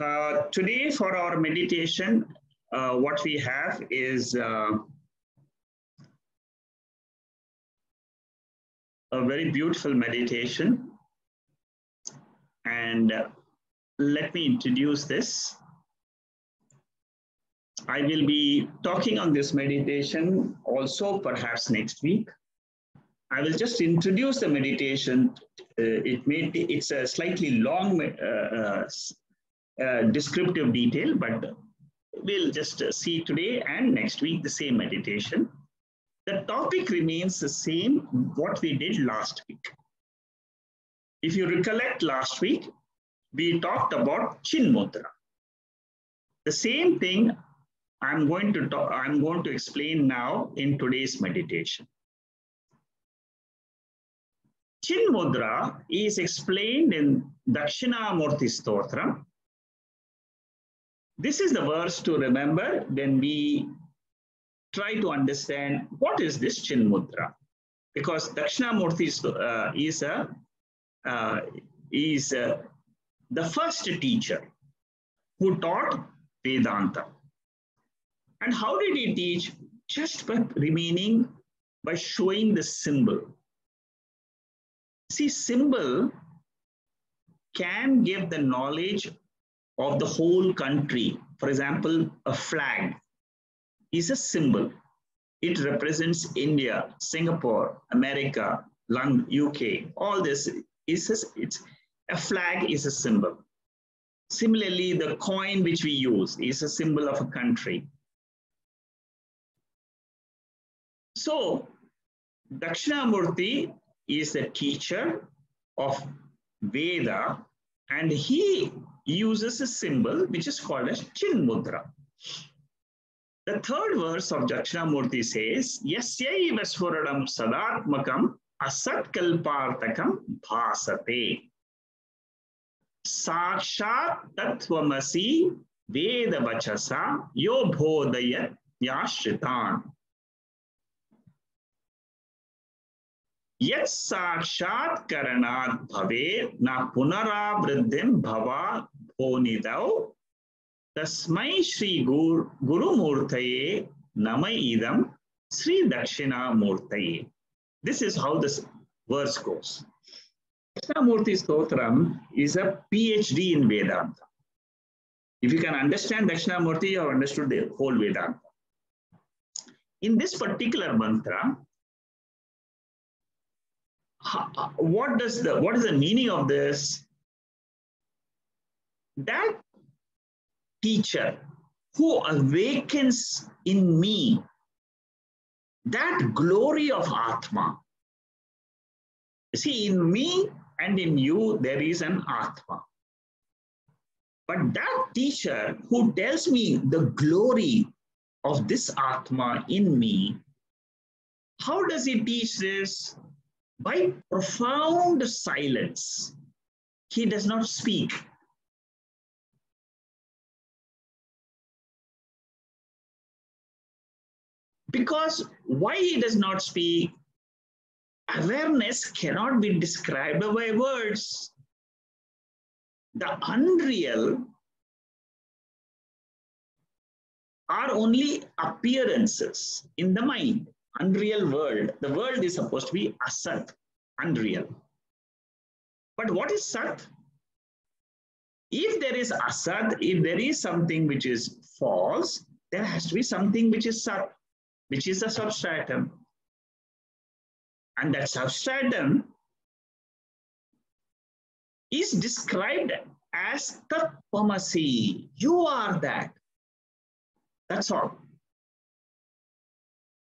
Uh, today for our meditation, uh, what we have is uh, a very beautiful meditation. And let me introduce this. I will be talking on this meditation also perhaps next week. I will just introduce the meditation. Uh, it may it's a slightly long uh, uh, Uh, descriptive detail, but we'll just uh, see today and next week the same meditation. The topic remains the same what we did last week. If you recollect last week, we talked about Chin Mudra. The same thing I'm going to talk, I'm going to explain now in today's meditation. Chin Mudra is explained in Dakshinamurti Stotra. This is the verse to remember when we try to understand what is this Chin Mudra. Because Dakshinamurti uh, is, a, uh, is a, the first teacher who taught Vedanta. And how did he teach? Just by remaining, by showing the symbol. See, symbol can give the knowledge of the whole country. For example, a flag is a symbol. It represents India, Singapore, America, London, UK. All this is a, it's a flag is a symbol. Similarly, the coin which we use is a symbol of a country. So, Dakshinamurti is the teacher of Veda and he uses a symbol which is called as Chin Mudra. The third verse of Dakshinamurti says, Yasyaiva Sfuradam Sadatmakam Asat Kalpartakam Bhasate. Sakshat Tatvamasi Veda Vachasa Yo Bodhayat Yashritan. यत् साक्षात्करणात् भवे न पुनरावृद्धिं भवा भोनिदौ तस्मै श्री गुरुमूर्तये नम इदं श्री दक्षिणामूर्तये This is how this verse goes. Dakshinamurti Stotram is a PhD in Vedanta. If you can understand Dakshinamurti, you have understood the whole Vedanta. In this particular mantra, what does the what is the meaning of this that teacher who awakens in me that glory of atma. See in me and in you there is an atma. But that teacher who tells me the glory of this atma in me how does he teach this? By profound silence, he does not speak. Because why he does not speak? Awareness cannot be described by words. The unreal are only appearances in the mind unreal world. The world is supposed to be asat, unreal. But what is sat? If there is asat, if there is something which is false, there has to be something which is sat, which is a substratum. And that substratum is described as Tattvamasi. You are that. That's all.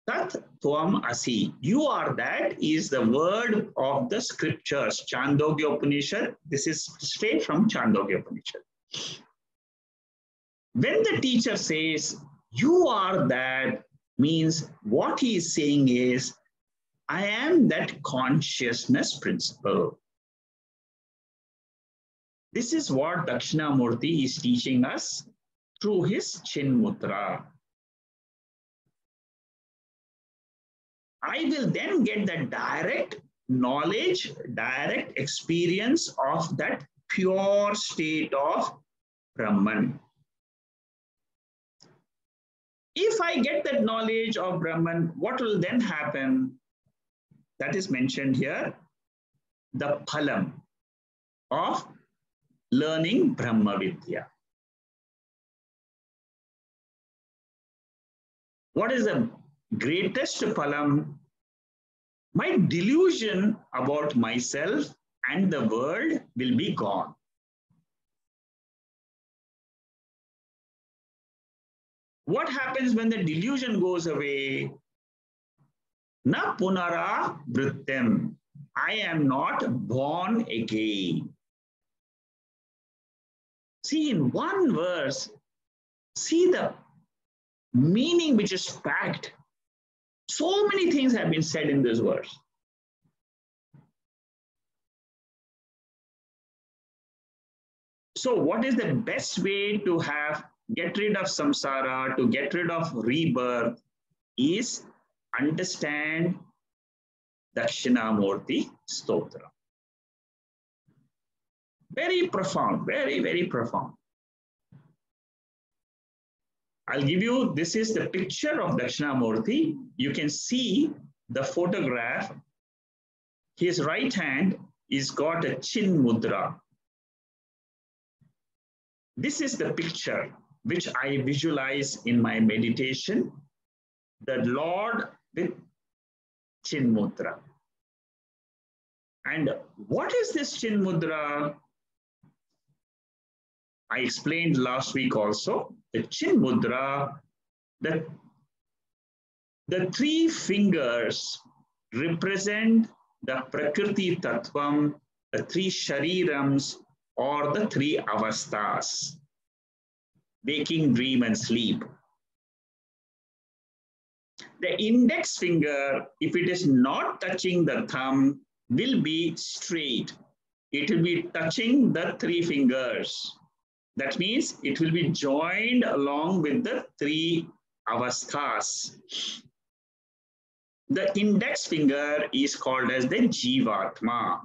Tat Tvam Asi. You are that is the word of the scriptures. Chandogya Upanishad. This is straight from Chandogya Upanishad. When the teacher says, you are that, means what he is saying is, I am that consciousness principle. This is what Dakshinamurti is teaching us through his Chin Mudra. I will then get the direct knowledge, direct experience of that pure state of Brahman. If I get that knowledge of Brahman, what will then happen? That is mentioned here, the phalam of learning Brahma Vidya. What is the greatest phalam? My delusion about myself and the world will be gone. What happens when the delusion goes away? Na punara vrittim. I am not born again. See, in one verse, see the meaning which is packed. So many things have been said in this verse. So, what is the best way to have get rid of samsara, to get rid of rebirth, is understand Dakshinamurti Stotra. Very profound, very, very profound. I'll give you, this is the picture of Dakshinamurti. You can see the photograph. His right hand is got a chin mudra. This is the picture which I visualize in my meditation. The Lord with chin mudra. And what is this chin mudra? I explained last week also, the chin mudra, the, the three fingers represent the Prakriti Tattvam, the three Sharirams, or the three Avasthas, waking, dream, and sleep. The index finger, if it is not touching the thumb, will be straight. It will be touching the three fingers. That means it will be joined along with the three avasthas. The index finger is called as the Jivatma.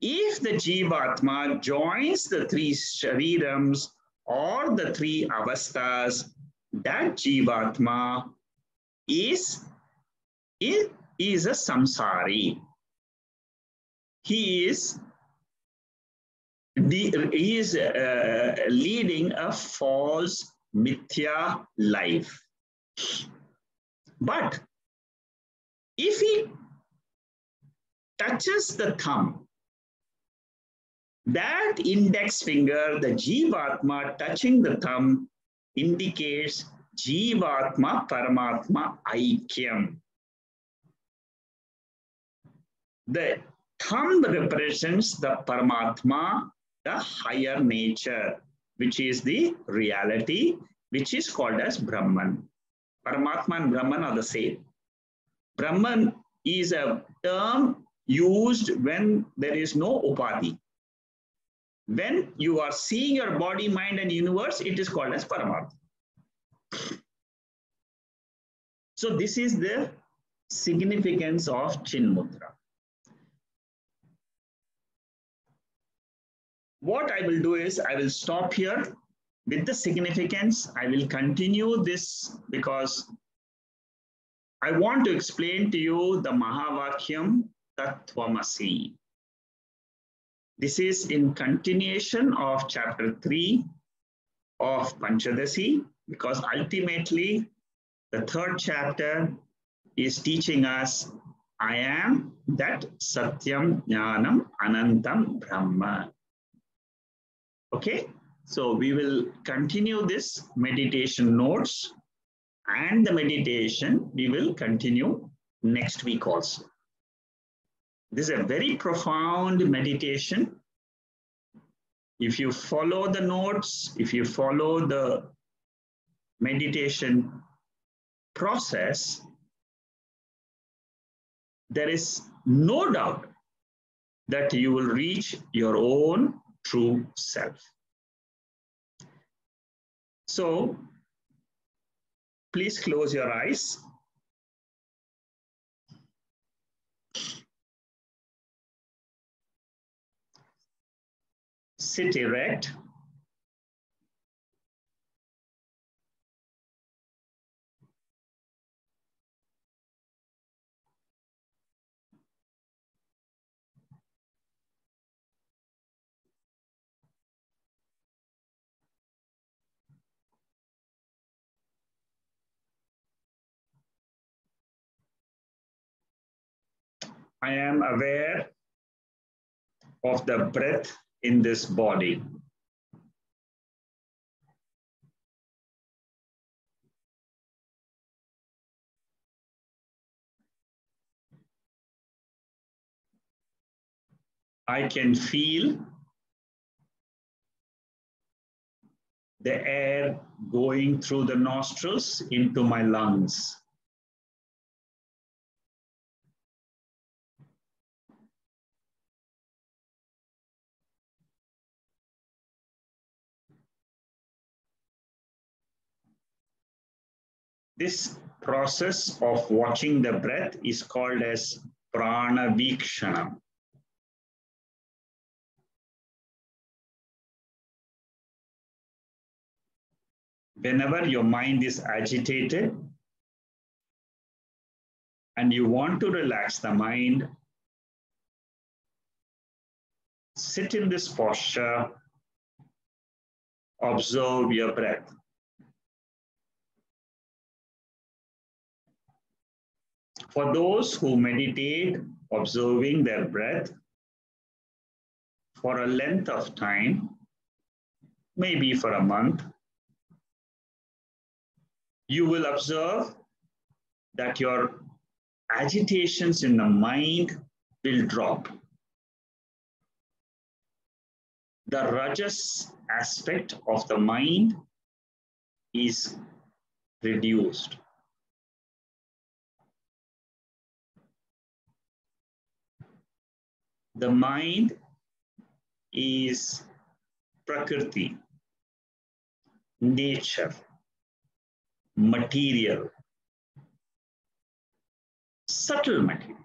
If the Jivatma joins the three Sharirams or the three avasthas, that Jivatma is, is a samsari. He is the, he is uh, leading a false mithya life. But if he touches the thumb, that index finger, the Jivatma touching the thumb, indicates Jivatma Paramatma Aikyam. The thumb represents the Paramatma the higher nature, which is the reality, which is called as Brahman. Paramatma and Brahman are the same. Brahman is a term used when there is no upadi. When you are seeing your body, mind, and universe, it is called as Paramatma. So this is the significance of Chin Mudra. what I will do is I will stop here with the significance. I will continue this because I want to explain to you the Mahavakyam Tattvamasi. This is in continuation of chapter 3 of Panchadasi because ultimately the third chapter is teaching us I am that Satyam Jnanam Anantam Brahma. Okay, so we will continue this meditation notes and the meditation we will continue next week also. This is a very profound meditation. If you follow the notes, if you follow the meditation process, there is no doubt that you will reach your own true self. So please close your eyes. Sit erect. I am aware of the breadth in this body. I can feel the air going through the nostrils into my lungs. This process of watching the breath is called as prana vikshanam. Whenever your mind is agitated and you want to relax the mind, sit in this posture, observe your breath. For those who meditate, observing their breath for a length of time, maybe for a month, you will observe that your agitations in the mind will drop. The rajas aspect of the mind is reduced. The mind is prakriti, nature, material, subtle material.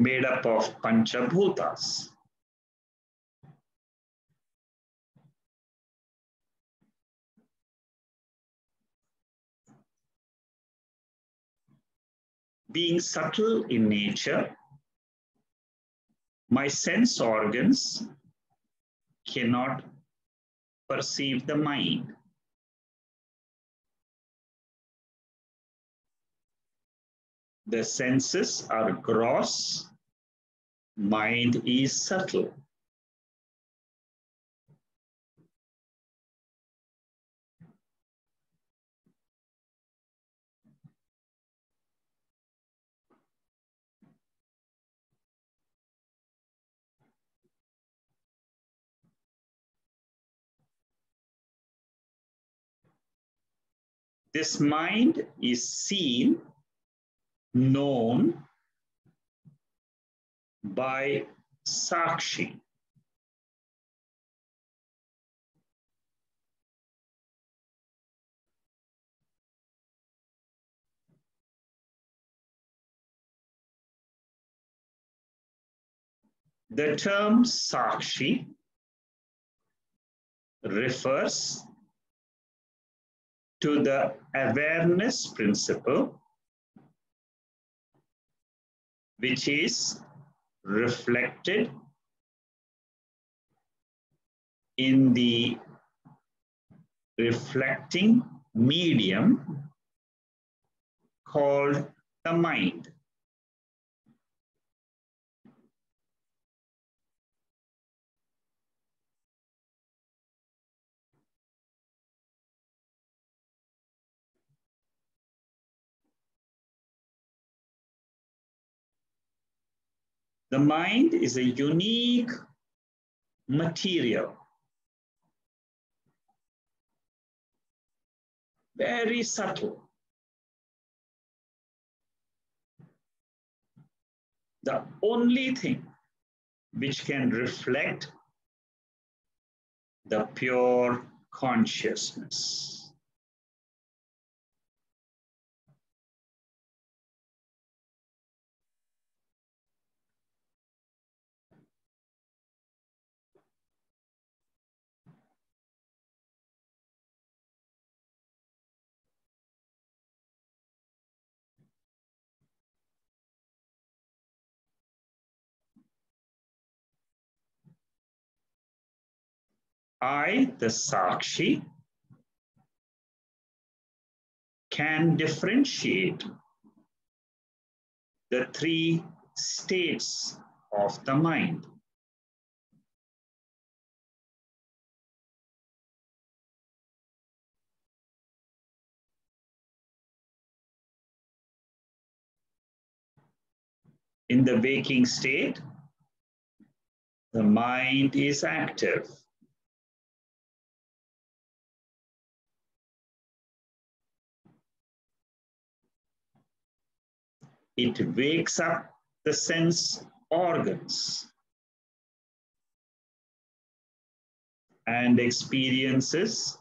Made up of panchabhutas. Being subtle in nature, my sense organs cannot perceive the mind. The senses are gross, mind is subtle. This mind is seen, known by Sakshi. The term Sakshi refers to the awareness principle, which is reflected in the reflecting medium called the mind. The mind is a unique material. Very subtle. The only thing which can reflect the pure consciousness. I, the Sakshi, can differentiate the three states of the mind. In the waking state, the mind is active. It wakes up the sense organs and experiences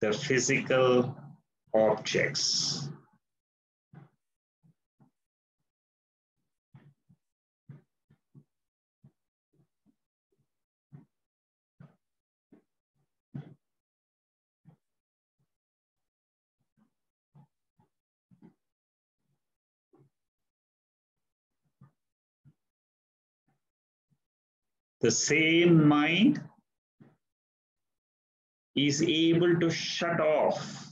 the physical objects. The same mind is able to shut off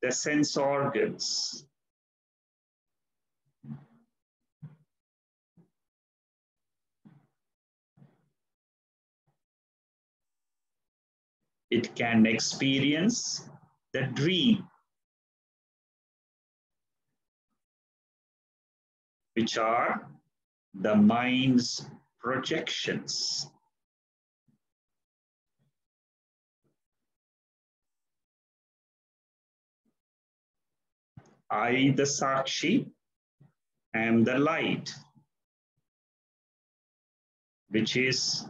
the sense organs. It can experience the dream, which are the mind's projections. I, the Sakshi, am the light, which is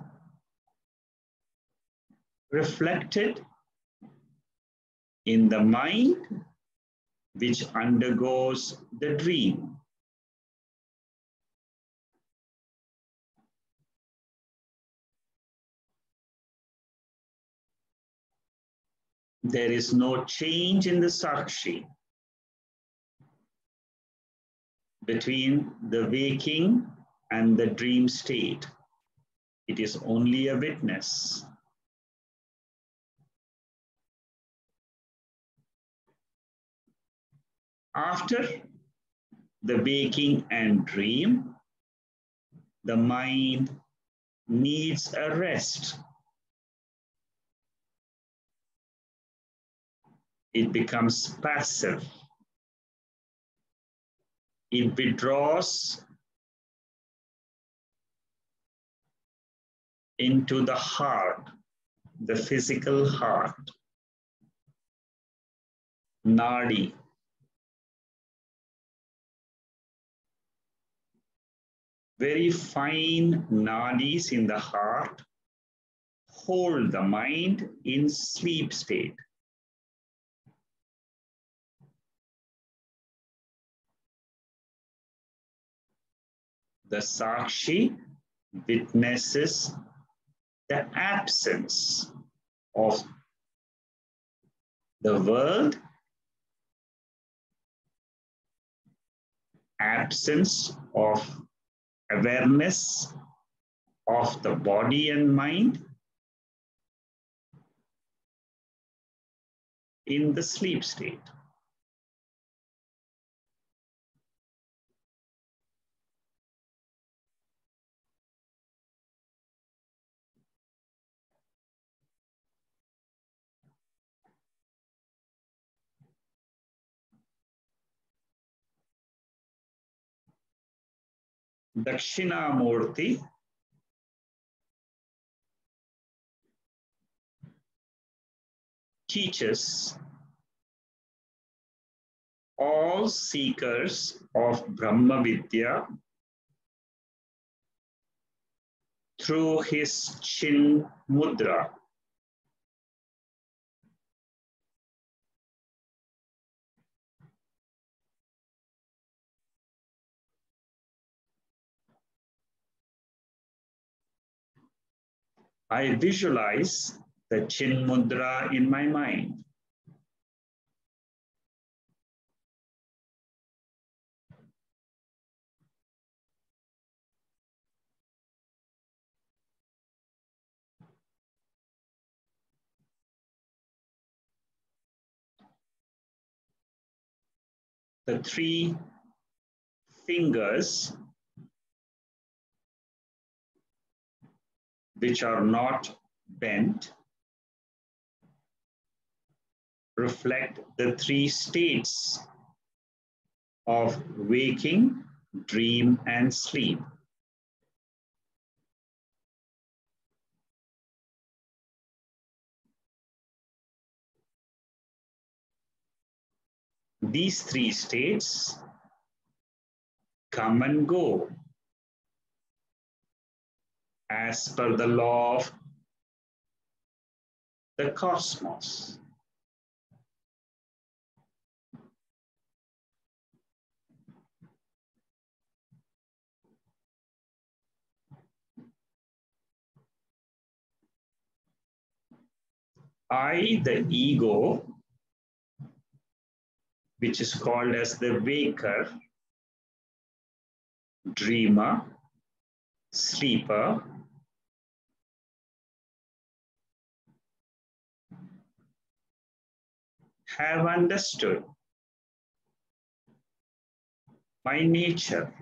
reflected in the mind, which undergoes the dream. There is no change in the Sakshi between the waking and the dream state. It is only a witness. After the waking and dream, the mind needs a rest it becomes passive. It withdraws into the heart, the physical heart, nadi. Very fine nadis in the heart hold the mind in sleep state. The Sakshi witnesses the absence of the world, absence of awareness of the body and mind in the sleep state. Dakshinamurti. Teaches all seekers of Brahma Vidya. Through his Chin Mudra. I visualize the Chin Mudra in my mind. the three fingers which are not bent reflect the three states of waking, dream, and sleep. These three states come and go as per the law of the cosmos. I, the ego, which is called as the waker, dreamer, sleeper, have understood my nature.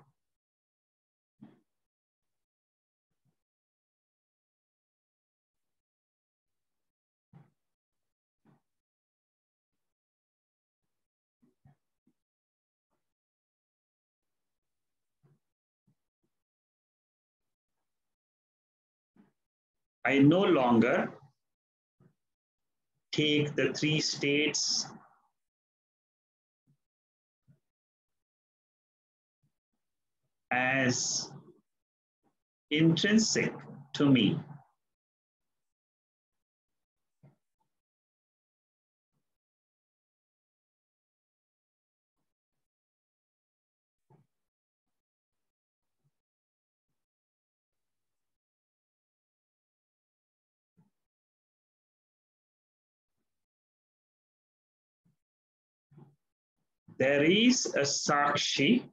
I no longer take the three states as intrinsic to me. There is a Sakshi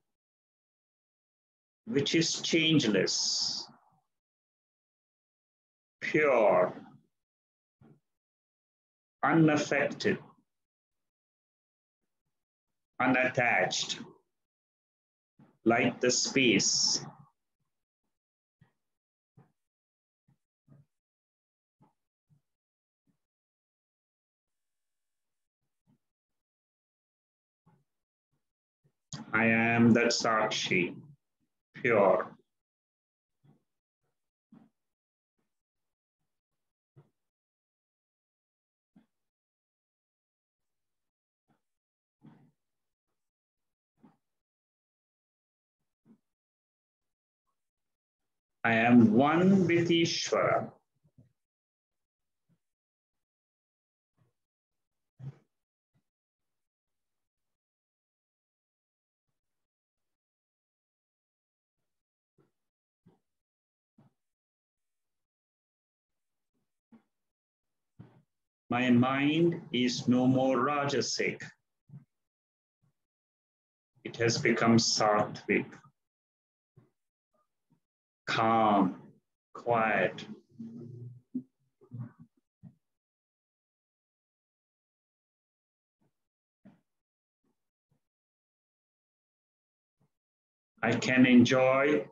which is changeless, pure, unaffected, unattached, like the space. I am that Sakshi pure. I am one with Ishvara. My mind is no more Rajasic. It has become sattvic, calm, quiet. I can enjoy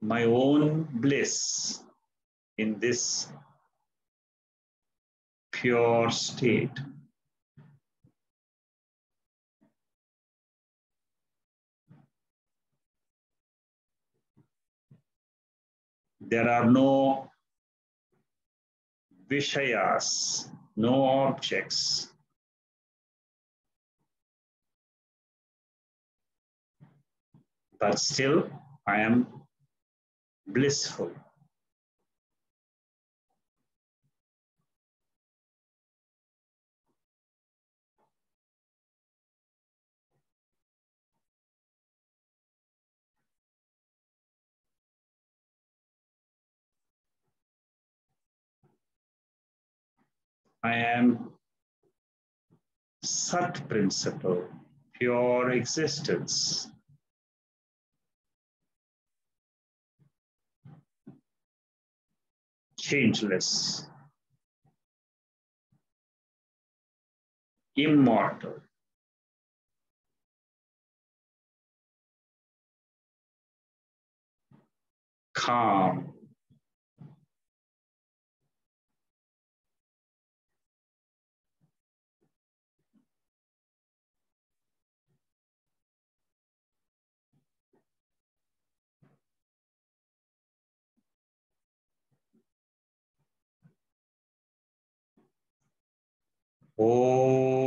my own bliss in this pure state. There are no vishayas, no objects. But still, I am blissful. I am Sat principle, pure existence. Changeless, immortal, calm, Om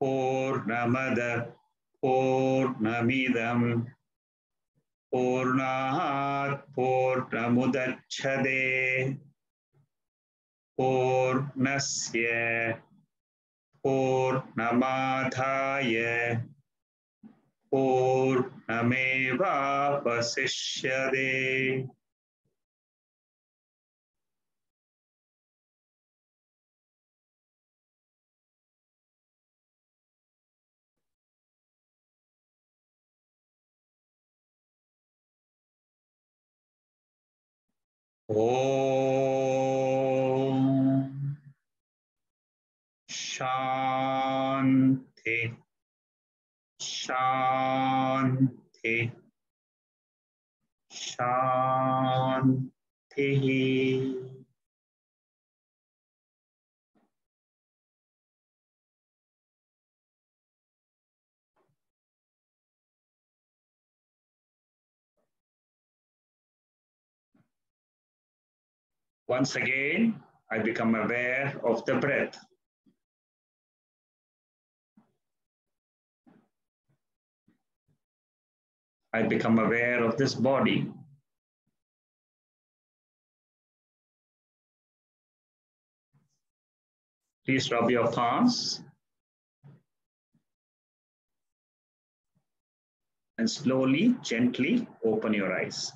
पूर्णमद पूर्णमिदं पूर्णात् पूर्णमुदच्छते पूर्णस्य पूर्णमाधाय पूर्णमेवावशिष्यते ॐ शान्ति। Shanti Shanti Once again, I become aware of the breath. I become aware of this body. Please rub your palms and slowly, gently open your eyes.